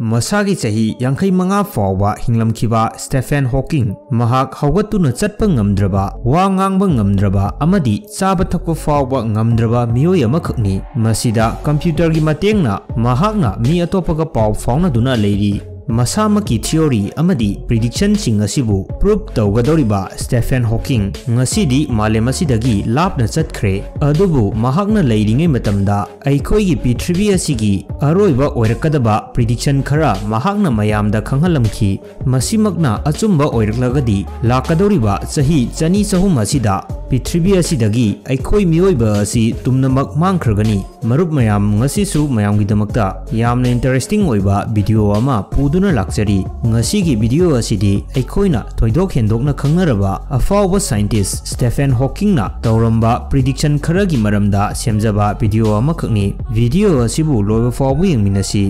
masagi chahi yangkhai manga fawa hinglam khiba Stephen Hawking mahak hawgatuna chatpa ngamdraba wa ngangba ngamdraba amadi chaba thakwa fawa ngamdraba miyoi amakhakni masida computer gi matengna mahakna mi atopa ka pau fauna duna leiri ꯃꯁꯥꯃꯛꯀꯤ theory ꯑꯃꯗꯤ ꯄ꯭ꯔꯤꯗꯤꯛꯁꯟꯁꯤꯡ ꯑꯁꯤꯕꯨ ꯄ꯭ꯔꯨꯞ ꯇꯧꯒꯗꯧꯔꯤꯕ Stephen ꯍꯣꯀꯤꯡ ꯉꯁꯤꯗꯤ ꯃꯥꯂꯦꯝ ꯑꯁꯤꯗꯒꯤ ꯂꯥꯞꯅ ꯆꯠꯈ꯭ꯔꯦ ꯑꯗꯨꯕꯨ ꯃꯍꯥꯛꯅ ꯂꯩꯔꯤꯉꯩ ꯃꯇꯝꯗ ꯑꯩꯈꯣꯏꯒꯤ ꯄ꯭ꯔꯤꯊꯤꯕꯤ ꯑꯁꯤꯒꯤ ꯑꯔꯣꯏꯕ ꯑꯣꯏꯔꯛꯀꯗꯕ ꯄ꯭ꯔꯤꯗꯤꯛꯁꯟ ꯈꯔ ꯃꯍꯥꯛꯅ ꯃꯌꯥꯝꯗ ꯈꯪꯍꯜꯂꯝꯈꯤ ꯃꯁꯤꯃꯛꯅ ꯑꯆꯨꯝꯕ ꯑꯣꯏꯔꯛꯂꯒꯗꯤ ꯂꯥꯛꯀꯗꯧꯔꯤꯕ ꯆꯍꯤ ꯆꯅꯤ ꯆꯍꯨꯝ ꯑꯁꯤꯗ ꯄ꯭ꯔꯤꯊꯤꯕꯤ ꯑꯁꯤꯗꯒꯤ ꯑꯩꯈꯣꯏ ꯃꯤꯑꯣꯏꯕ ꯑꯁꯤ ꯇꯨꯝꯅꯃꯛ ꯃꯥꯡꯈ꯭ꯔꯒꯅꯤ ꯃꯔꯨꯞ ꯃꯌꯥꯝ ꯉꯁꯤꯁꯨ ꯃꯌꯥꯝꯒꯤꯗꯃꯛꯇ ꯌꯥꯝꯅ ꯏꯟꯇꯔꯦꯁꯇꯤꯡ ꯑꯣꯏꯕ ꯚꯤꯗꯤꯑꯣ ꯑꯃ ꯄꯨꯗꯨꯅ ꯂꯥꯛꯆꯔꯤ ꯉꯁꯤꯒꯤ ꯚꯤꯗꯤꯑꯣ ꯑꯁꯤꯗꯤ ꯑꯩꯈꯣꯏꯅ ꯊꯣꯏꯗꯣꯛ ꯍꯦꯟꯗꯣꯛꯅ ꯈꯪꯅꯔꯕ ꯑꯐꯥꯎꯕ ꯁꯥꯏꯟꯇꯤꯁ ꯁ꯭ꯇꯦꯐꯦꯟ ꯍꯣꯀꯤꯡꯅ ꯇꯧꯔꯝꯕ ꯄ꯭ꯔꯤꯗꯤꯛꯁꯟ ꯈꯔꯒꯤ ꯃꯔꯝꯗ ꯁꯦꯝꯖꯕ ꯚꯤꯗꯤꯑꯣ ꯑꯃꯈꯛꯅꯤ ꯚꯤꯗꯤꯑꯣ ꯑꯁꯤꯕꯨ ꯂꯣꯏꯕ ꯐꯥꯎꯕ ꯌꯦꯡꯃꯤꯟꯅꯁꯤ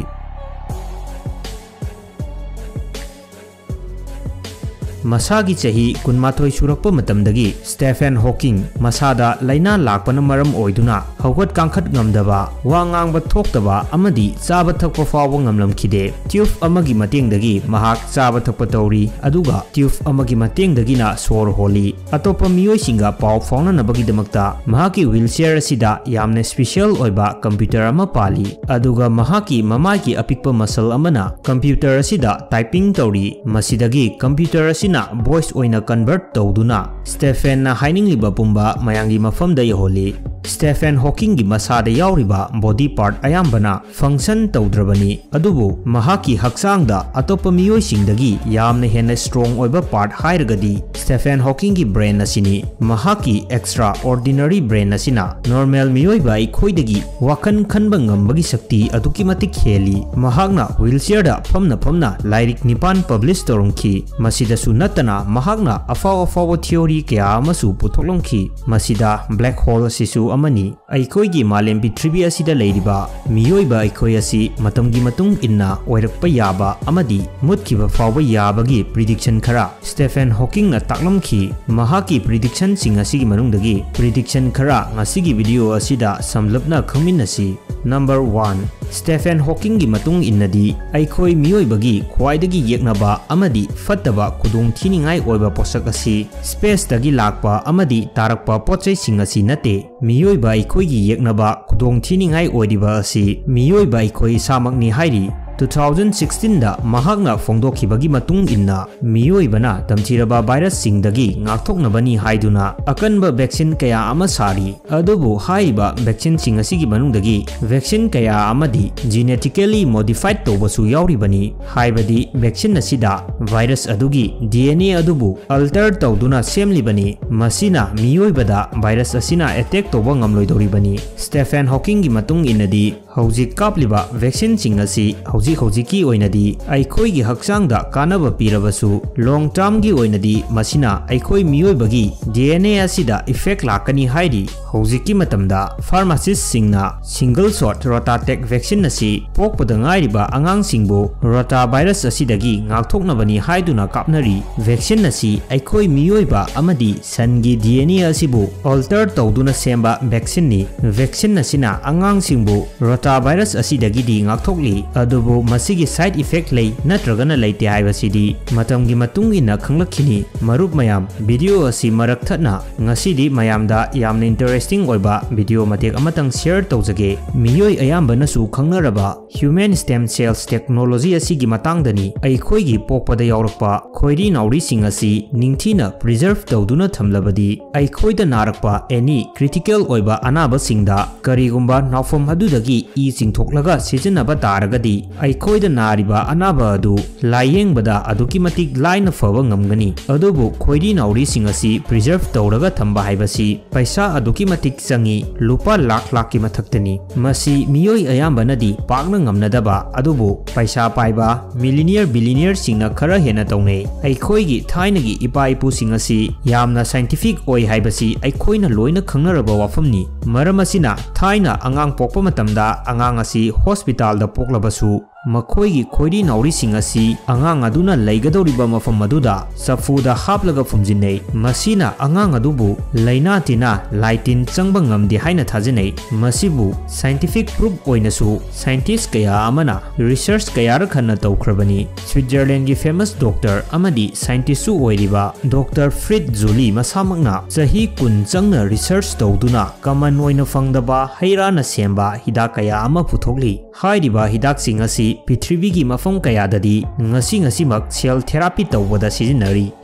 ꯃꯁꯥꯒꯤ ꯆꯍꯤ ꯀꯨꯟꯃꯥꯊꯣꯏ ꯁꯨꯔꯛꯄ ꯃꯇꯝꯗꯒꯤ ꯁ꯭ꯇꯦꯐꯦꯟ ꯍꯣꯀꯤꯡ ꯃꯁꯥꯗ ꯂꯩꯅꯥ ꯂꯥꯛꯄꯅ ꯃꯔꯝ ꯑꯣꯏꯗꯨꯅ ꯍꯧꯒꯠ ꯀꯥꯡꯈꯠ ꯉꯝꯗꯕ ꯋꯥ ꯉꯥꯡꯕ ꯊꯣꯛꯇꯕ ꯑꯃꯗꯤ ꯆꯥꯕ ꯊꯛꯄ ꯐꯥꯎꯕ ꯉꯝꯂꯝꯈꯤꯗꯦ ꯇ꯭ꯌꯨꯕ ꯑꯃꯒꯤ ꯃꯇꯦꯡꯗꯒꯤ ꯃꯍꯥꯛ ꯆꯥꯕ ꯊꯛꯄ ꯇꯧꯔꯤ ꯑꯗꯨꯒ ꯇ꯭ꯌꯨꯕ ꯑꯃꯒꯤ ꯃꯇꯦꯡꯗꯒꯤꯅ ꯁꯣꯔ ꯍꯣꯜꯂꯤ ꯑꯇꯣꯞꯄ ꯃꯤꯑꯣꯏꯁꯤꯡꯒ ꯄꯥꯎ ꯐꯥꯎꯅꯅꯕꯒꯤꯗꯃꯛꯇ ꯃꯍꯥꯛꯀꯤ ꯋꯤꯜꯆꯤꯌꯔ ꯑꯁꯤꯗ ꯌꯥꯝꯅ ꯁ꯭ꯄꯤꯁꯤꯌꯦꯜ ꯑꯣꯏꯕ ꯀꯝꯄ꯭ꯌꯨꯇꯔ ꯑꯃ ꯄꯥꯜꯂꯤ ꯑꯗꯨꯒ ꯃꯍꯥꯛꯀꯤ ꯃꯃꯥꯏꯒꯤ ꯑꯄꯤꯛꯄ ꯃꯁꯜ ꯑꯃꯅ ꯀꯝꯄ꯭ꯌꯨꯇꯔ ꯑꯁꯤꯗ ꯇꯥꯏꯄꯤꯡ ꯇꯧꯔꯤ ꯃꯁꯤꯗꯒꯤ ꯀꯝꯄ꯭ꯌꯨꯇꯔ ꯑꯁꯤ ꯑꯁꯤꯅ ꯚꯣꯏꯁ ꯑꯣꯏꯅ ꯀꯟꯚꯔꯠ ꯇꯧꯗꯨꯅ ꯁ꯭ꯇꯦꯐꯦꯟꯅ ꯍꯥꯏꯅꯤꯡꯂꯤꯕ ꯄꯨꯝꯕ ꯃꯌꯥꯝꯒꯤ ꯃꯐꯝꯗ ꯌꯧꯍꯜꯂꯤ स्टेफेन हॉकिंग की मसाद यावरीबा बॉडी पार्ट अयाम्बना फ़ंक्शन तौद्रबनी अदुबु महाकी हक्सांगदा अतोप मियोइसिंगदगी यामने हेन स्ट्रोंग ओइबा पार्ट हायरगदी स्टेफेन हॉकिंग की ब्रेन असिनी महाकी एक्स्ट्रा ऑर्डिनरी ब्रेन असिना नॉर्मल मियोइबा इखोइदगी वाकन खनब ngambagi शक्ति अदुकी मतिक हेली महागना व्हीलचेयर दा फमना फमना लाइरिक निपान पब्लिश तोरंखी मसिदसु नतना महागना अफाव अफाव थ्योरी के आमसु पुथोलंखी मसिदा ब्लैक होल सिसु ꯑꯁꯤꯁꯨ ꯑꯃꯅꯤ ꯑꯩꯈꯣꯏꯒꯤ ꯃꯥꯂꯦꯝ ꯄ꯭ꯔꯤꯊꯤꯕꯤ ꯑꯁꯤꯗ ꯂꯩꯔꯤꯕ ꯃꯤꯑꯣꯏꯕ ꯑꯩꯈꯣꯏ ꯑꯁꯤ ꯃꯇꯝꯒꯤ ꯃꯇꯨꯡ ꯏꯟꯅ ꯑꯣꯏꯔꯛꯄ ꯌꯥꯕ ꯑꯃꯗꯤ ꯃꯨꯠꯈꯤꯕ ꯐꯥꯎꯕ ꯌꯥꯕꯒꯤ ꯄ꯭ꯔꯤꯗꯤꯛꯁꯟ ꯈꯔ ꯁ꯭ꯇꯦꯐꯦꯟ ꯍꯣꯀꯤꯡꯅ ꯇꯥꯛꯂꯝꯈꯤ ꯃꯍꯥꯛꯀꯤ ꯄ꯭ꯔꯤꯗꯤꯛꯁꯟꯁꯤꯡ ꯑꯁꯤꯒꯤ ꯃꯅꯨꯡꯗꯒꯤ ꯄ꯭ꯔꯤꯗꯤꯛꯁꯟ ꯈꯔ ꯉꯁꯤꯒꯤ ꯚꯤꯗꯤꯑꯣ ꯑꯁꯤꯗ ꯁꯝꯂꯞꯅ ꯈꯪꯃꯤꯟꯅꯁꯤ ꯅꯝꯕꯔ ꯋꯥꯟ ꯁ꯭ꯇꯦꯐꯦꯟ ꯍꯣꯀꯤꯡꯒꯤ ꯃꯇꯨꯡ ꯏꯟꯅꯗꯤ ꯑꯩꯈꯣꯏ ꯃꯤꯑꯣꯏꯕꯒꯤ ꯈ꯭ꯋꯥꯏꯗꯒꯤ ꯌꯦꯛꯅꯕ ꯑꯃꯗꯤ ꯐꯠꯇꯕ ꯈꯨꯗꯣꯡꯊꯤꯅꯤꯡꯉꯥꯏ ꯑꯣꯏꯕ ꯄꯣꯠꯁꯛ ꯑꯁꯤ ꯁ꯭ꯄꯦꯁꯇꯒꯤ ꯂꯥꯛꯄ ꯑꯃꯗꯤ ꯇꯥꯔꯛꯄ ꯄꯣꯠꯆꯩꯁꯤꯡ ꯑꯁꯤ ꯅꯠꯇꯦ ꯃꯤꯑꯣꯏꯕ ꯑꯩꯈꯣꯏꯒꯤ ꯌꯦꯛꯅꯕ ꯈꯨꯗꯣꯡꯊꯤꯅꯤꯡꯉꯥꯏ ꯑꯣꯏꯔꯤꯕ ꯑꯁꯤ ꯃꯤꯑꯣꯏꯕ ꯑꯩꯈꯣꯏ ꯏꯁꯥꯃꯛꯅꯤ ꯍꯥꯏꯔꯤ 2016ꯗ ꯃꯍꯥꯛꯅ ꯐꯣꯡꯗꯣꯛꯈꯤꯕꯒꯤ ꯃꯇꯨꯡ ꯏꯟꯅ ꯃꯤꯑꯣꯏꯕꯅ ꯇꯝꯊꯤꯔꯕ ꯚꯥꯏꯔꯁꯁꯤꯡꯗꯒꯤ ꯉꯥꯛꯊꯣꯛꯅꯕꯅꯤ ꯍꯥꯏꯗꯨꯅ ꯑꯀꯟꯕ ꯚꯦꯛꯁꯤꯟ ꯀꯌꯥ ꯑꯃ ꯁꯥꯔꯤ ꯑꯗꯨꯕꯨ ꯍꯥꯏꯔꯤꯕ ꯚꯦꯛꯁꯤꯟꯁꯤꯡ ꯑꯁꯤꯒꯤ ꯃꯅꯨꯡꯗꯒꯤ ꯚꯦꯛꯁꯤꯟ ꯀꯌꯥ ꯑꯃꯗꯤ ꯖꯤꯅꯦꯇꯤꯀꯦꯂꯤ ꯃꯣꯗꯤꯐꯥꯏꯗ ꯇꯧꯕꯁꯨ ꯌꯥꯎꯔꯤꯕꯅꯤ ꯍꯥꯏꯕꯗꯤ ꯚꯦꯛꯁꯤꯟ ꯑꯁꯤꯗ ꯚꯥꯏꯔꯁ ꯑꯗꯨꯒꯤ ꯗꯤꯑꯦꯟꯑꯦ ꯑꯗꯨꯕꯨ ꯑꯜꯇꯔ ꯇꯧꯗꯨꯅ ꯁꯦꯝꯂꯤꯕꯅꯤ ꯃꯁꯤꯅ ꯃꯤꯑꯣꯏꯕꯗ ꯚꯥꯏꯔꯁ ꯑꯁꯤꯅ ꯑꯦꯇꯦꯛ ꯇꯧꯕ ꯉꯝꯂꯣꯏꯗꯧꯔꯤꯕꯅꯤ ꯁ꯭ꯇꯦꯐꯦꯟ ꯍꯣꯀꯤꯡꯒꯤ ꯃꯇꯨꯡ ꯏꯟꯅꯗꯤ ꯍꯧꯖꯤꯛ ꯀꯥꯞꯂꯤꯕ ꯚꯦꯛꯁꯤꯟꯁꯤꯡ ꯑꯁꯤ ꯍꯧꯖꯤꯛ ꯍꯧꯖꯤꯛꯀꯤ ꯑꯣꯏꯅꯗꯤ ꯑꯩꯈꯣꯏꯒꯤ ꯍꯛꯆꯥꯡꯗ ꯀꯥꯟꯅꯕ ꯄꯤꯔꯕꯁꯨ ꯂꯣꯡ ꯇꯥꯔꯝꯒꯤ ꯑꯣꯏꯅꯗꯤ ꯃꯁꯤꯅ ꯑꯩꯈꯣꯏ ꯃꯤꯑꯣꯏꯕꯒꯤ ꯗꯤꯑꯦꯟꯑꯦ ꯑꯁꯤꯗ ꯏꯐꯦꯛ ꯂꯥꯛꯀꯅꯤ ꯍꯥꯏꯔꯤ ꯍꯧꯖꯤꯛꯀꯤ ꯃꯇꯝꯗ ꯐꯥꯔꯃꯥꯁꯤꯁꯁꯤꯡꯅ ꯁꯤꯡꯒꯜ ꯁꯣꯠ ꯔꯣꯇꯥꯇꯦꯛ ꯚꯦꯛꯁꯤꯟ ꯑꯁꯤ ꯄꯣꯛꯄꯗ ꯉꯥꯏꯔꯤꯕ ꯑꯉꯥꯡꯁꯤꯡꯕꯨ ꯔꯣꯇꯥ ꯚꯥꯏꯔꯁ ꯑꯁꯤꯗꯒꯤ ꯉꯥꯛꯊꯣꯛꯅꯕꯅꯤ ꯍꯥꯏꯗꯨꯅ ꯀꯥꯞꯅꯔꯤ ꯚꯦꯛꯁꯤꯟ ꯑꯁꯤ ꯑꯩꯈꯣꯏ ꯃꯤꯑꯣꯏꯕ ꯑꯃꯗꯤ ꯁꯟꯒꯤ ꯗꯤꯑꯦꯟꯑꯦ ꯑꯁꯤꯕꯨ ꯑꯜꯇꯔ ꯇꯧꯗꯨꯅ ꯁꯦꯝꯕ ꯚꯦꯛꯁꯤꯟꯅꯤ ꯚꯦꯛꯁꯤꯟ ꯑꯁꯤꯅ ꯑꯉꯥꯡꯁꯤꯡꯕꯨ ꯔꯣꯇꯥ ꯔꯣꯇꯥ ꯚꯥꯏꯔꯁ ꯑꯁꯤꯗꯒꯤꯗꯤ ꯉꯥꯛꯊꯣꯛꯂꯤ ꯑꯗꯨꯕꯨ ꯃꯁꯤꯒꯤ ꯁꯥꯏꯠ ꯏꯐꯦꯛ ꯂꯩ ꯅꯠꯇ꯭ꯔꯒꯅ ꯂꯩꯇꯦ ꯍꯥꯏꯕꯁꯤꯗꯤ ꯃꯇꯝꯒꯤ ꯃꯇꯨꯡ ꯏꯟꯅ ꯈꯪꯂꯛꯈꯤꯅꯤ ꯃꯔꯨꯞ ꯃꯌꯥꯝ ꯚꯤꯗꯤꯑꯣ ꯑꯁꯤ ꯃꯔꯛ ꯊꯠꯅ ꯉꯁꯤꯗꯤ ꯃꯌꯥꯝꯗ ꯌꯥꯝꯅ ꯏꯟꯇꯔꯦꯁꯇꯤꯡ ꯑꯣꯏꯕ ꯚꯤꯗꯤꯑꯣ ꯃꯇꯦꯛ ꯑꯃꯇꯪ ꯁꯦꯌꯔ ꯇꯧꯖꯒꯦ ꯃꯤꯑꯣꯏ ꯑꯌꯥꯝꯕꯅꯁꯨ ꯈꯪꯅꯔꯕ ꯍ꯭ꯌꯨꯃꯦꯟ ꯁ꯭ꯇꯦꯝ ꯁꯦꯜꯁ ꯇꯦꯛꯅꯣꯂꯣꯖꯤ ꯑꯁꯤꯒꯤ ꯃꯇꯥꯡꯗꯅꯤ ꯑꯩꯈꯣꯏꯒꯤ ꯄꯣꯛꯄꯗ ꯌꯥꯎꯔꯛꯄ ꯈꯣꯏꯔꯤ ꯅꯥꯎꯔꯤꯁꯤꯡ ꯑꯁꯤ ꯅꯤꯡꯊꯤꯅ ꯄ꯭ꯔꯤꯖꯔꯚ ꯇꯧꯗꯨꯅ ꯊꯝꯂꯕꯗꯤ ꯑꯩꯈꯣꯏꯗ ꯅꯥꯔꯛꯄ ꯑꯦꯅꯤ ꯀ꯭ꯔꯤꯇꯤꯀꯦꯜ ꯑꯣꯏꯕ ꯑꯅꯥꯕꯁꯤꯡꯗ ꯀꯔꯤꯒꯨꯝꯕ ꯅꯥꯎꯐꯝ ꯑꯗꯨꯗꯒꯤ ꯏ ꯆꯤꯡꯊꯣꯛꯂꯒ ꯁꯤꯖꯤꯟꯅꯕ ꯇꯥꯔꯒꯗꯤ ꯑꯩꯈꯣꯏꯗ ꯅꯥꯔꯤꯕ ꯑꯅꯥꯕ ꯑꯗꯨ ꯂꯥꯏꯌꯦꯡꯕꯗ ꯑꯗꯨꯛꯀꯤ ꯃꯇꯤꯛ ꯂꯥꯏꯅ ꯐꯕ ꯉꯝꯒꯅꯤ ꯑꯗꯨꯕꯨ ꯈꯣꯏꯔꯤ ꯅꯥꯎꯔꯤꯁꯤꯡ ꯑꯁꯤ ꯄ꯭ꯔꯤꯖꯔꯞ ꯇꯧꯔꯒ ꯊꯝꯕ ꯍꯥꯏꯕꯁꯤ ꯄꯩꯁꯥ ꯑꯗꯨꯛꯀꯤ ꯃꯇꯤꯛ ꯆꯪꯏ ꯂꯨꯄꯥ ꯂꯥꯛ ꯂꯥꯛꯀꯤ ꯃꯊꯛꯇꯅꯤ ꯃꯁꯤ ꯃꯤꯑꯣꯏ ꯑꯌꯥꯝꯕꯅꯗꯤ ꯄꯥꯛꯅ ꯉꯝꯅꯗꯕ ꯑꯗꯨꯕꯨ ꯄꯩꯁꯥ ꯄꯥꯏꯕ ꯃꯤꯂꯤꯅꯤꯌꯔ ꯕꯤꯂꯤꯅꯤꯌꯔꯁꯤꯡꯅ ꯈꯔ ꯍꯦꯟꯅ ꯇꯧꯅꯩ ꯑꯩꯈꯣꯏꯒꯤ ꯊꯥꯏꯅꯒꯤ ꯏꯄꯥ ꯏꯄꯨꯁꯤꯡ ꯑꯁꯤ ꯌꯥꯝꯅ ꯁꯥꯏꯟꯇꯤꯐꯤꯛ ꯑꯣꯏ ꯍꯥꯏꯕꯁꯤ ꯑꯩꯈꯣꯏꯅ ꯂꯣꯏꯅ ꯈꯪꯅꯔꯕ ꯋꯥꯐꯝꯅꯤ ꯃꯔꯝ ꯑꯁꯤꯅ ꯊꯥꯏꯅ ꯑꯉꯥꯡ ꯄꯣꯛꯄ ꯃꯇꯝꯗ anga nga si hospital da poklaba su ꯃꯈꯣꯏꯒꯤ ꯈꯣꯏꯔꯤ ꯅꯥꯎꯔꯤꯁꯤꯡ ꯑꯁꯤ ꯑꯉꯥꯡ ꯑꯗꯨꯅ ꯂꯩꯒꯗꯧꯔꯤꯕ ꯃꯐꯝ ꯑꯗꯨꯗ ꯆꯐꯨꯗ ꯍꯥꯞꯂꯒ ꯐꯨꯝꯖꯤꯟꯅꯩ ꯃꯁꯤꯅ ꯑꯉꯥꯡ ꯑꯗꯨꯕꯨ ꯂꯩꯅꯥ ꯇꯤꯟꯅ ꯂꯥꯏꯇꯤꯟ ꯆꯪꯕ ꯉꯝꯗꯦ ꯍꯥꯏꯅ ꯊꯥꯖꯅꯩ ꯃꯁꯤꯕꯨ ꯁꯥꯏꯟꯇꯤꯐꯤꯛ ꯄ꯭ꯔꯨꯞ ꯑꯣꯏꯅꯁꯨ ꯁꯥꯏꯟꯇꯤꯁ ꯀꯌꯥ ꯑꯃꯅ ꯔꯤꯁꯔꯁ ꯀꯌꯥꯔꯛ ꯍꯟꯅ ꯇꯧꯈ꯭ꯔꯕꯅꯤ ꯁ꯭ꯋꯤꯠꯖꯔꯂꯦꯟꯒꯤ ꯐꯦꯃꯁ ꯗꯣꯛꯇꯔ ꯑꯃꯗꯤ ꯁꯥꯏꯟꯇꯤꯁꯁꯨ ꯑꯣꯏꯔꯤꯕ ꯗꯣꯛꯇꯔ ꯐ꯭ꯔꯤꯠ ꯖꯨꯂꯤ ꯃꯁꯥꯃꯛꯅ ꯆꯍꯤ ꯀꯨꯟ ꯆꯪꯅ ꯔꯤꯁꯔꯁ ꯇꯧꯗꯨꯅ ꯀꯃꯟ ꯑꯣꯏꯅ ꯐꯪꯗꯕ ꯍꯩ ꯔꯥꯅ ꯁꯦꯝꯕ ꯍꯤꯗꯥꯛ ꯀꯌꯥ ꯑꯃ ꯄꯨꯊꯣꯛꯂꯤ ꯍꯥꯏꯔꯤꯕ ꯍꯤꯗꯥꯛꯁꯤꯡ ꯑꯁꯤ पृथ्वी की मौ कयादीम सेल थेरापी तबद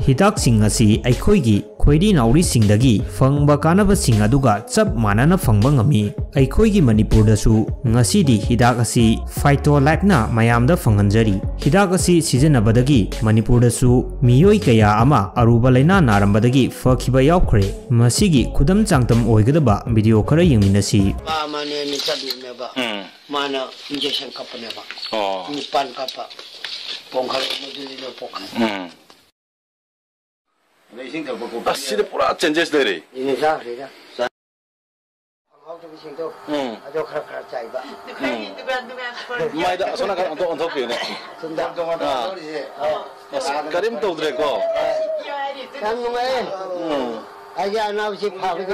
हिदाखी खोरी नौरी फंग कानबा चप मानना फंबी मनपुरदी हिदा फाइटोलैकना मैम फंगजरी हिदाजनबी मनपुरदी क्या अरुब लेना नारंबदी फ्रे की खुद चांगम होगद भिडियो खर ये 미사비네바 마나 인제션 카프네바 어. 니판 카파 봉칼 모두리노 포카 음. 아, 시대 뿌라 젠제스 되리. 이네자 그래자 방하우도 비싱도 응. 아주 카라카라 짜이바 마이다 소나 가 또, 또 피네. 진짜 아. 가림 또 드레고. 상용에 음. 아기 아나우시 파고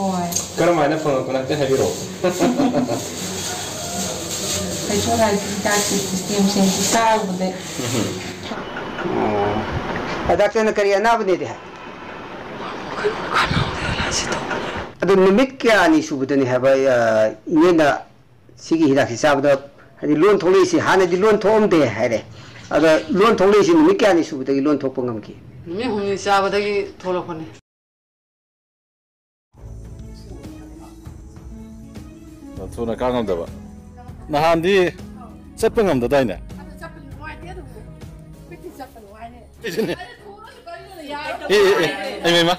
ой. Кармайна фона, кона те хавиро. Причора дати систем се интисал буде. Адакте на кария на бне де. ꯑꯗꯨ ꯅꯨꯃꯤꯠ ꯀꯌꯥꯅꯤ ꯁꯨꯕꯗꯅꯤ ꯍꯥꯏꯕ ꯏꯅꯦꯅ ꯁꯤꯒꯤ ꯍꯤꯗꯥꯛꯁꯤ ꯆꯥꯕꯗ ꯍꯥꯏꯗꯤ ꯂꯣꯟ ꯊꯣꯛꯂꯛꯏꯁꯤ ꯍꯥꯟꯅꯗꯤ ꯂꯣꯟ ꯊꯣꯛꯑꯝꯗꯦ ꯍꯥꯏꯔꯦ ꯑꯗ ꯂꯣꯟ ꯊꯣꯛꯂꯛꯏꯁꯤ ꯅꯨꯃꯤꯠ ꯀꯌꯥꯅꯤ ꯁꯨꯕꯗꯒꯤ ꯂꯣꯟ ꯊꯣꯛꯄ ꯉꯝꯈꯤ ꯅꯨꯃꯤꯠ ꯍꯨꯝꯅꯤ ꯆꯥꯕꯗꯒꯤ ꯊꯣꯛꯂꯛꯄꯅꯤ ꯊꯨꯅ ꯀꯥ ꯉꯝꯗꯕ ꯅꯍꯥꯟꯗꯤ ꯆꯠꯄ ꯉꯝꯗꯗꯥꯏꯅꯦ ꯏꯁꯤꯅꯦ ꯑꯦ ꯑꯦ ꯑꯦ ꯑꯩ ꯃꯦꯝꯃ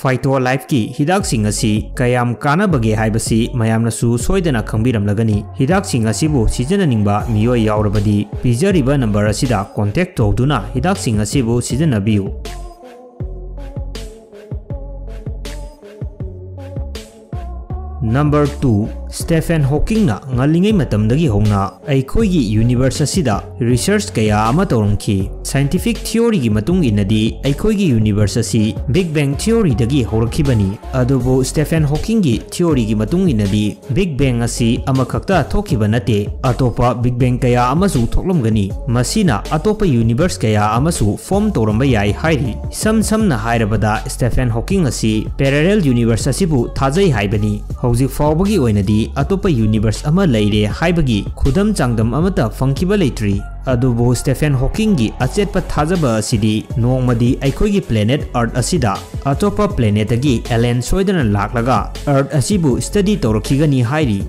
ꯐꯥꯏꯇꯣꯂꯥꯏꯐꯀꯤ ꯍꯤꯗꯥꯛꯁꯤꯡ ꯑꯁꯤ ꯀꯌꯥꯝ ꯀꯥꯟꯅꯕꯒꯦ ꯍꯥꯏꯕꯁꯤ ꯃꯌꯥꯝꯅꯁꯨ ꯁꯣꯏꯗꯅ ꯈꯪꯕꯤꯔꯝꯂꯒꯅꯤ ꯍꯤꯗꯥꯛꯁꯤꯡ ꯑꯁꯤꯕꯨ ꯁꯤꯖꯤꯟꯅꯅꯤꯡꯕ ꯃꯤꯑꯣꯏ ꯌꯥꯎꯔꯕꯗꯤ ꯄꯤꯖꯔꯤꯕ ꯅꯝꯕꯔ ꯑꯁꯤꯗ ꯀꯣꯟꯇꯦꯛ ꯇꯧꯗꯨꯅ ꯍꯤꯗꯥꯛꯁꯤꯡ ꯑꯁꯤꯕꯨ ꯁꯤꯖꯤꯟꯅꯕꯤꯌꯨ ꯅꯝꯕꯔ ꯇꯨ स्टेफेन हॉकिंग हॉकींगी होना यूनीस रिसर्च कया तौरखी साइंटिफिक थियोरी की यूनीस बिग बैंग हो होरखीबनी स्टेफेन हॉकिंग की थियोरी की बिग बैंग अखब नाते अतोप बिग बैंग कयागनी अतोप यूनीस क्या फोम तौर पर सम समबद स्टेफेन हॉकिंग पेरल यूनीस था है फाउबी ꯑꯇꯣꯞꯄ ꯌꯨꯅꯤꯚꯔꯁ ꯑꯃ ꯂꯩꯔꯦ ꯍꯥꯏꯕꯒꯤ ꯈꯨꯗꯝ ꯆꯥꯡꯗꯝ ꯑꯃꯠꯇ ꯐꯪꯈꯤꯕ ꯂꯩꯇ꯭ꯔꯤ ꯑꯗꯨꯕꯨ ꯁ꯭ꯇꯦꯐꯦꯟ ꯍꯣꯀꯤꯡꯒꯤ ꯑꯆꯦꯠꯄ ꯊꯥꯖꯕ ꯑꯁꯤꯗꯤ ꯅꯣꯡꯃꯗꯤ ꯑꯩꯈꯣꯏꯒꯤ ꯄ꯭ꯂꯦꯅꯦꯠ ꯑꯔꯊ ꯑꯁꯤꯗ ꯑꯇꯣꯞꯄ ꯄ꯭ꯂꯦꯅꯦꯠꯇꯒꯤ ꯑꯦꯂꯦꯟ ꯁꯣꯏꯗꯅ ꯂꯥꯛꯂꯒ ꯑꯔꯊ ꯑꯁꯤꯕꯨ ꯁ꯭ꯇꯗꯤ ꯇꯧꯔꯛꯈꯤꯒꯅꯤ ꯍꯥꯏꯔꯤ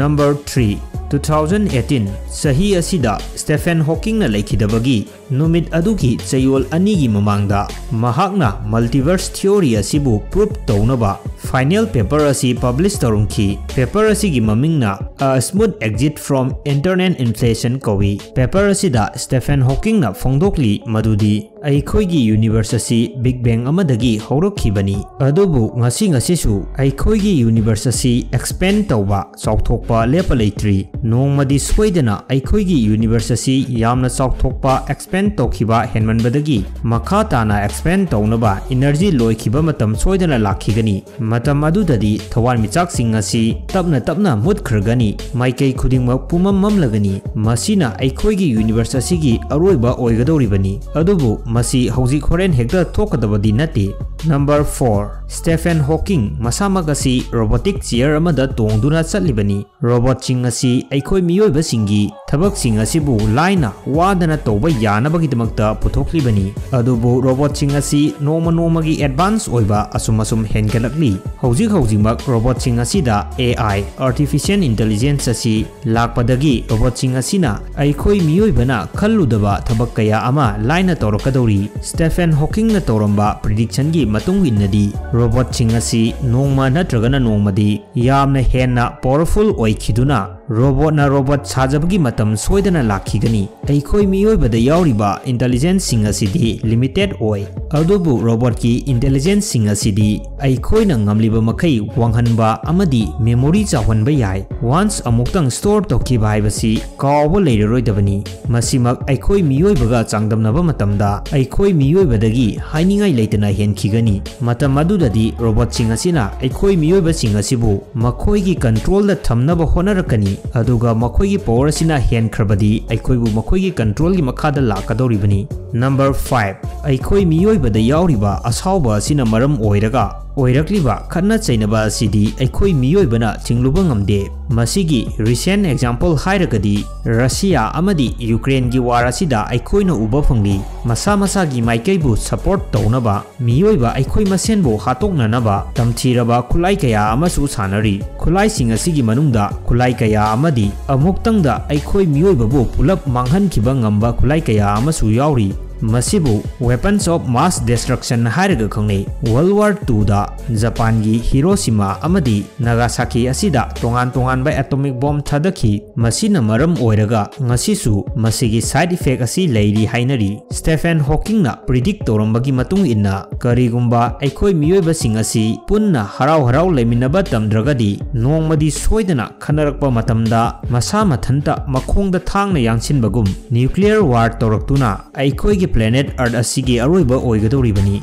ꯅꯝꯕꯔ ꯊ꯭ꯔꯤ 2018 ꯆꯍꯤ ꯑꯁꯤꯗ ꯁ꯭ꯇꯦꯐꯦꯟ ꯍꯣꯀꯤꯡꯅ ꯂꯩꯈꯤꯗꯕꯒꯤ ꯅꯨꯃꯤꯠ ꯑꯗꯨꯒꯤ ꯆꯌꯣꯜ ꯑꯅꯤꯒꯤ ꯃꯃꯥꯡꯗ ꯃꯍꯥꯛꯅ ꯃꯜꯇꯤꯚꯔꯁ ꯊꯤꯑꯣꯔꯤ ꯑꯁꯤꯕꯨ ꯄ꯭ꯔꯨꯞ ꯇꯧꯅꯕ ꯐꯥꯏꯅꯦꯜ ꯄꯦꯄꯔ ꯑꯁꯤ ꯄꯕ꯭ꯂꯤꯁ ꯇꯧꯔꯝꯈꯤ ꯄꯦꯄꯔ ꯑꯁꯤꯒꯤ ꯃꯃꯤꯡꯅ a smooth exit from eternal inflation ꯀꯧꯏ ꯄꯦꯄꯔ ꯑꯁꯤꯗ ꯁ꯭ꯇꯦꯐꯦꯟ ꯍꯣꯀꯤꯡꯅ ꯐꯣꯡꯗꯣꯛꯂꯤ ꯃꯗꯨꯗꯤ ꯑꯩꯈꯣꯏꯒꯤ ꯌꯨꯅꯤꯚꯔꯁ ꯑꯁꯤ ꯕꯤꯛ ꯕꯦꯡ ꯑꯃꯗꯒꯤ ꯍꯧꯔꯛꯈꯤꯕꯅꯤ ꯑꯗꯨꯕꯨ ꯉꯁꯤ ꯉꯁꯤꯁꯨ ꯑꯩꯈꯣꯏꯒꯤ ꯌꯨꯅꯤꯚꯔꯁ ꯑꯁꯤ ꯑꯦꯛꯁꯄꯦꯟ ꯇꯧꯕ ꯆꯥꯎꯊꯣꯛꯄ ꯂꯦꯞꯄ ꯂꯩꯇ꯭ꯔꯤ ꯅꯣꯡꯃꯗꯤ ꯁꯣꯏꯗꯅ ꯑꯩꯈꯣꯏꯒꯤ ꯌꯨꯅꯤꯚꯔꯁ ꯑꯁꯤ ꯌꯥꯝꯅ ꯆꯥꯎꯊꯣꯛꯄ ꯑꯦꯛꯁꯄꯦꯟ ꯇꯧꯈꯤꯕ ꯍꯦꯟꯃꯟꯕꯗꯒꯤ ꯃꯈꯥ ꯇꯥꯅ ꯑꯦꯛꯁꯄꯦꯟ ꯇꯧꯅꯕ ꯏꯅꯔꯖꯤ ꯂꯣꯏꯈꯤꯕ ꯃꯇꯝ ꯁꯣꯏꯗꯅ ꯂꯥꯛꯈꯤꯒꯅꯤ ꯃꯇꯝ ꯑꯗꯨꯗꯗꯤ ꯊꯋꯥꯟꯃꯤꯆꯥꯛꯁꯤꯡ ꯑꯁꯤ ꯇꯞꯅ ꯇꯞꯅ ꯃꯨꯠꯈ꯭ꯔꯒꯅꯤ ꯃꯥꯏꯀꯩ ꯈꯨꯗꯤꯡꯃꯛ ꯄꯨꯝꯃꯝ ꯃꯝꯂꯒꯅꯤ ꯃꯁꯤꯅ ꯑꯩꯈꯣꯏꯒꯤ ꯌꯨꯅꯤꯚꯔꯁ ꯑꯁꯤꯒꯤ ꯑꯔꯣꯏꯕ ꯑꯣꯏꯒꯗꯧꯔꯤꯕꯅꯤ ꯑꯗꯨꯕꯨ ꯃꯁꯤ ꯍꯧꯖꯤꯛ ꯍꯣꯔꯦꯟ ꯍꯦꯛꯇ ꯊꯣꯛꯀꯗꯕꯗꯤ ꯅꯠꯇꯦ ꯅꯝꯕꯔ ꯐꯣꯔ ꯁ꯭ꯇꯦꯐꯦꯟ ꯍꯣꯀꯤꯡ ꯃꯁꯥꯃꯛ ꯑꯁꯤ ꯔꯣꯕꯣꯇꯤꯛ ꯆꯤꯌꯔ ꯑꯃꯗ ꯇꯣꯡꯗꯨꯅ ꯆꯠꯂꯤꯕꯅꯤ ꯔꯣꯕꯣꯠꯁꯤꯡ ꯑꯁꯤ ꯑꯩꯈꯣꯏ ꯃꯤꯑꯣꯏꯕꯁꯤꯡꯒꯤ ꯊꯕꯛꯁꯤꯡ ꯑꯁꯤꯕꯨ ꯂꯥꯏꯅ ꯋꯥꯗꯅ ꯇꯧꯕ ꯌꯥꯅꯕꯒꯤꯗꯃꯛꯇ ꯄꯨꯊꯣꯛꯂꯤꯕꯅꯤ ꯑꯗꯨꯕꯨ ꯔꯣꯕꯣꯠꯁꯤꯡ ꯑꯁꯤ ꯅꯣꯡꯃ ꯅꯣꯡꯃꯒꯤ ꯑꯦꯗꯚꯥꯟꯁ ꯑꯣꯏꯕ ꯑꯁꯨꯝ ꯑꯁꯨꯝ ꯍꯦꯟꯒꯠꯂꯛꯂꯤ ꯍꯧꯖꯤꯛ ꯍꯧꯖꯤꯛꯃꯛ ꯔꯣꯕꯣꯠꯁꯤꯡ ꯑꯁꯤꯗ AI ꯑꯥꯔꯇꯤꯐꯤꯁꯤꯑꯦꯜ ꯏꯟꯇꯦꯂꯤꯖꯦꯟꯁ ꯑꯁꯤ ꯂꯥꯛꯄꯗꯒꯤ ꯔꯣꯕꯣꯠꯁꯤꯡ ꯑꯁꯤꯅ ꯑꯩꯈꯣꯏ ꯃꯤꯑꯣꯏꯕꯅ ꯈꯜꯂꯨꯗꯕ ꯊꯕꯛ ꯀꯌꯥ ꯑꯃ ꯂꯥꯏꯅ ꯇꯧꯔꯛꯀꯗꯧꯔꯤ ꯁ꯭ꯇꯦꯐꯦꯟ ꯍꯣꯀꯤꯡꯅ ꯇꯧꯔꯝꯕ ꯄ꯭ꯔꯤꯗꯤꯛꯁꯟꯒꯤ ꯃꯇꯨꯡ ꯏꯟꯅꯗꯤ ꯔꯣꯕꯣꯠꯁꯤꯡ ꯑꯁꯤ ꯅꯣꯡꯃ ꯅꯠꯇ꯭ꯔꯒꯅ ꯅꯣꯡꯃꯗꯤ ꯌꯥꯝꯅ ꯍꯦꯟꯅ ꯄꯥꯋꯔꯐꯨꯜ ꯑꯣꯏꯈꯤꯗꯨꯅ ꯔꯣꯕꯣꯠꯅ ꯔꯣꯕꯣꯠ ꯁꯥꯖꯕꯒꯤ ꯃꯇꯝ ꯁꯣꯏꯗꯅ ꯂꯥꯛꯈꯤꯒꯅꯤ ꯑꯩꯈꯣꯏ ꯃꯤꯑꯣꯏꯕꯗ ꯌꯥꯎꯔꯤꯕ ꯏꯟꯇꯦꯂꯤꯖꯦꯟꯁꯁꯤꯡ ꯑꯁꯤꯗꯤ ꯂꯤꯃꯤꯇꯦꯗ ꯑꯣꯏ ꯑꯗꯨꯕु ꯔꯣꯕꯣꯠꯀꯤ ꯏꯟꯇꯦꯂꯤꯖꯦꯟꯁꯁꯤꯡ ꯑꯁꯤꯗꯤ ꯑꯩꯈꯣꯏꯅ ꯉꯝꯂꯤꯕ ꯃꯈꯩ ꯋꯥꯡꯍꯟꯕ ꯑꯃꯗꯤ ꯃꯦꯃꯣꯔꯤ ꯆꯥꯎꯍꯟꯕ ꯌꯥꯏ ꯋꯥꯟꯁ ꯑꯃꯨꯛꯇꯪ ꯁ꯭ꯇꯣꯔ ꯇꯧꯈꯤꯕ ꯍꯥꯏꯕꯁꯤ ꯀꯥꯎꯕ ꯂꯩꯔꯔꯣꯏꯗꯕꯅꯤ ꯃꯁꯤꯃꯛ ꯑꯩꯈꯣꯏ ꯃꯤꯑꯣꯏꯕꯒ ꯆꯥꯡꯗꯝꯅꯕ ꯃꯇꯝꯗ ꯑꯩꯈꯣꯏ ꯃꯤꯑꯣꯏꯕꯗꯒꯤ ꯍꯥꯏꯅꯤꯡꯉꯥꯏ ꯂꯩꯇꯅ ꯍꯦꯟꯈꯤꯒꯅꯤ ꯃꯇꯝ ꯑꯗꯨꯗꯗꯤ ꯔꯣꯕꯣꯠꯁꯤꯡ ꯑꯁꯤꯅ ꯑꯩꯈꯣꯏ ꯃꯤꯑꯣꯏꯕꯁꯤꯡ ꯑꯁꯤꯕꯨ ꯃꯈꯣꯏꯒꯤ ꯀꯟꯇ꯭ꯔꯣꯜꯗ ꯊꯝꯅꯕ ꯍꯣꯠꯅꯔꯛꯀꯅꯤ aduga makhoi gi power asina hen kharbadi aikhoi bu makhoi gi control gi makha da lakadori bani number 5 aikhoi miyoi bada yauri ba asau ba asina maram oiraga ꯑꯣꯏꯔꯛꯂꯤꯕ ꯈꯠꯅ ꯆꯩꯅꯕ ꯑꯁꯤꯗꯤ ꯑꯩꯈꯣꯏ ꯃꯤꯑꯣꯏꯕꯅ ꯆꯤꯡꯂꯨꯕ ꯉꯝꯗꯦ ꯃꯁꯤꯒꯤ ꯔꯤꯁꯦꯟ ꯑꯦꯛꯖꯥꯝꯄꯜ ꯍꯥꯏꯔꯒꯗꯤ ꯔꯁꯤꯌꯥ ꯑꯃꯗꯤ ꯌꯨꯀ꯭ꯔꯦꯟꯒꯤ ꯋꯥꯔ ꯑꯁꯤꯗ ꯑꯩꯈꯣꯏꯅ ꯎꯕ ꯐꯪꯂꯤ ꯃꯁꯥ ꯃꯁꯥꯒꯤ ꯃꯥꯏꯀꯩꯕꯨ ꯁꯄꯣꯔꯠ ꯇꯧꯅꯕ ꯃꯤꯑꯣꯏꯕ ꯑꯩꯈꯣꯏ ꯃꯁꯦꯟꯕꯨ ꯍꯥꯠꯇꯣꯛꯅꯅꯕ ꯇꯝꯊꯤꯔꯕ ꯈꯨꯠꯂꯥꯏ ꯀꯌꯥ ꯑꯃꯁꯨ ꯁꯥꯟꯅꯔꯤ ꯈꯨꯠꯂꯥꯏꯁꯤꯡ ꯑꯁꯤꯒꯤ ꯃꯅꯨꯡꯗ ꯈꯨꯠꯂꯥꯏ ꯀꯌꯥ ꯑꯃꯗꯤ ꯑꯃꯨꯛꯇꯪꯗ ꯑꯩꯈꯣꯏ ꯃꯤꯑꯣꯏꯕꯕꯨ ꯄꯨꯂꯞ ꯃꯥꯡꯍꯟꯈꯤꯕ ꯉꯝꯕ ꯈꯨꯠꯂꯥꯏ ꯀꯌꯥ ꯑꯃꯁꯨ ꯌꯥꯎꯔꯤ Masibu weapons of mass destruction harga kongni World War II da Japan Hiroshima amadi Nagasaki asida tongan-tongan by atomic bomb tadaki masina maram oiraga ngasisu masigi side effect asi lady hainari Stephen Hawking na predict orang bagi matung inna kari gumba ekoi miyoi basing asi pun na harau harau lemina batam dragadi nuang madi soidana na pa matam da masa matanta makong da tang na yang sin bagum nuclear war torok tuna ekoi gi ꯄ꯭ꯂꯦꯅꯦꯠ art ꯑꯁꯤꯒꯤ ꯑꯔꯣꯏꯕ ꯑꯣꯏꯒꯗꯧꯔꯤꯕꯅꯤ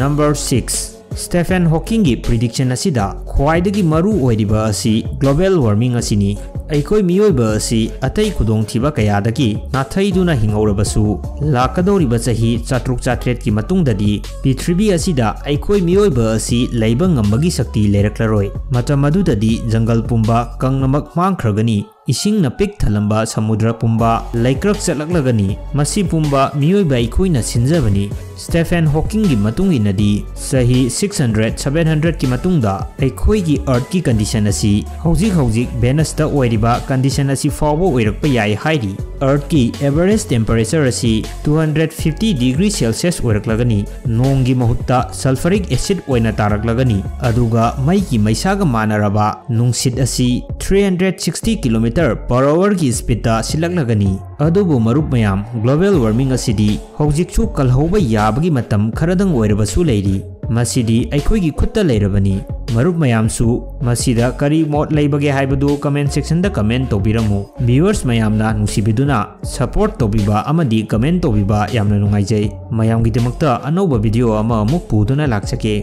number 6 Stephen ꯍꯣꯀꯤꯡꯒꯤ prediction ꯑꯁꯤꯗ ꯈ꯭ꯋꯥꯏꯗꯒꯤ ꯃꯔꯨ ꯑꯣꯏꯔꯤꯕ ꯑꯁꯤ global warming ꯑꯁꯤꯅꯤ ꯑꯩꯈꯣꯏ ꯃꯤꯑꯣꯏꯕ ꯑꯁꯤ ꯑꯇꯩ ꯈꯨꯗꯣꯡꯊꯤꯕ ꯀꯌꯥꯗꯒꯤ ꯅꯥꯊꯩꯗꯨꯅ ꯍꯤꯡꯍꯧꯔꯕꯁꯨ ꯂꯥꯛꯀꯗꯧꯔꯤꯕ ꯆꯍꯤ ꯆꯥꯇ꯭ꯔꯨꯛ ꯆꯥꯇ꯭ꯔꯦꯠꯀꯤ ꯃꯇꯨꯡꯗꯗꯤ ꯄ꯭ꯔꯤꯊꯤꯕꯤ ꯑꯁꯤꯗ ꯑꯩꯈꯣꯏ ꯃꯤꯑꯣꯏꯕ ꯑꯁꯤ ꯂꯩꯕ ꯉꯝꯕꯒꯤ ꯁꯛꯇꯤ ꯂꯩꯔꯛꯂꯔꯣꯏ ꯃꯇꯝ ꯑꯗꯨꯗꯗꯤ ꯖꯪꯒꯜ ꯄꯨꯝꯕ ꯀꯪꯅꯃꯛ ꯃꯥꯡꯈ꯭ꯔꯒꯅꯤ ꯏꯁꯤꯡꯅ ꯄꯤꯛ ꯊꯜꯂꯝꯕ ꯁꯃꯨꯗ꯭ꯔ ꯄꯨꯝꯕ ꯂꯩꯀ꯭ꯔꯛ ꯆꯠꯂꯛꯂꯒꯅꯤ ꯃꯁꯤ ꯄꯨꯝꯕ ꯃꯤꯑꯣꯏꯕ ꯑꯩꯈꯣꯏꯅ ꯁꯤꯟꯖꯕꯅꯤ ꯁ꯭ꯇꯦꯐꯦꯟ ꯍꯣꯀꯤꯡꯒꯤ ꯃꯇꯨꯡ ꯏꯟꯅꯗꯤ ꯆꯍꯤ 600 700ꯀꯤ ꯃꯇꯨꯡꯗ ꯑꯩꯈꯣꯏꯒꯤ ꯑꯔꯠꯀꯤ ꯀꯟꯗꯤꯁꯟ ꯑꯁꯤ ꯍꯧꯖꯤꯛ ꯍꯧꯖꯤꯛ ꯚꯦꯅꯁꯇ कंडीशन अरक् अर्थ की एवरेज टेम्परेचर अभी two hundred fifty degree Celsius नों की महुत सलफरिक एसीड होना तारकनी मई की मैसा मानब नुशीद three hundred sixty kilometre per hour की स्पीड सिलक्लब मरुक मैं ग्लोबल वर्मिंग हजिकु कलह खरदू लेरी खुद लेरबनी ꯃꯔꯨꯞ ꯃꯌꯥꯝꯁꯨ ꯃꯁꯤꯗ ꯀꯔꯤ ꯃꯣꯠ ꯂꯩꯕꯒꯦ ꯍꯥꯏꯕꯗꯨ ꯀꯃꯦꯟ ꯁꯦꯛꯁꯟꯗ ꯀꯃꯦꯟ ꯇꯧꯕꯤꯔꯝꯃꯨ ꯚꯤꯌꯨꯋꯔꯁ ꯃꯌꯥꯝꯅ ꯅꯨꯡꯁꯤꯕꯤꯗꯨꯅ ꯁꯄꯣꯔꯠ ꯇꯧꯕꯤꯕ ꯑꯃꯗꯤ ꯀꯃꯦꯟ ꯇꯧꯕꯤꯕ ꯌꯥꯝꯅ ꯅꯨꯡꯉꯥꯏꯖꯩ ꯃꯌꯥꯝꯒꯤꯗꯃꯛꯇ ꯑꯅꯧꯕ ꯚꯤꯗꯤꯑꯣ ꯑꯃ ꯑꯃꯨꯛ ꯄꯨꯗꯨꯅ ꯂꯥꯛꯆꯒꯦ